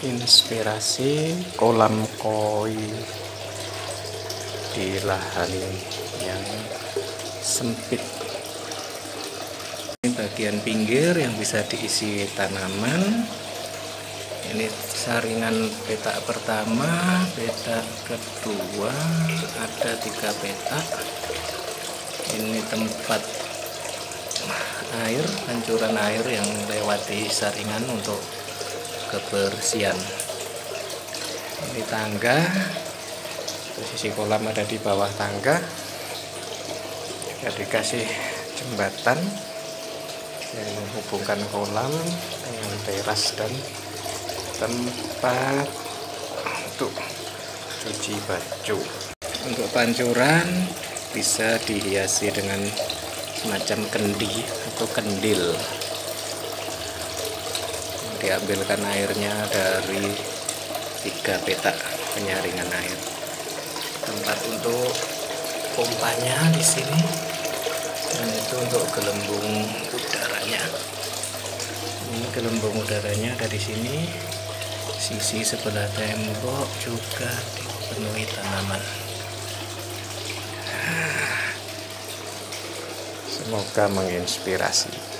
inspirasi kolam koi di lahan yang sempit. Ini bagian pinggir yang bisa diisi tanaman. Ini saringan petak pertama petak kedua ada tiga petak. Ini tempat air pancuran air yang lewati saringan untuk kebersihan. Ini tangga posisi kolam ada di bawah tangga. Juga dikasih jembatan yang menghubungkan kolam dengan teras dan tempat untuk cuci baju. Untuk pancuran bisa dihiasi dengan semacam kendi atau kendil diambilkan airnya dari tiga petak penyaringan air. Tempat untuk pompanya di sini dan itu untuk gelembung udaranya. Ini gelembung udaranya dari sini. Sisi sebelah tembok juga dipenuhi tanaman. Semoga menginspirasi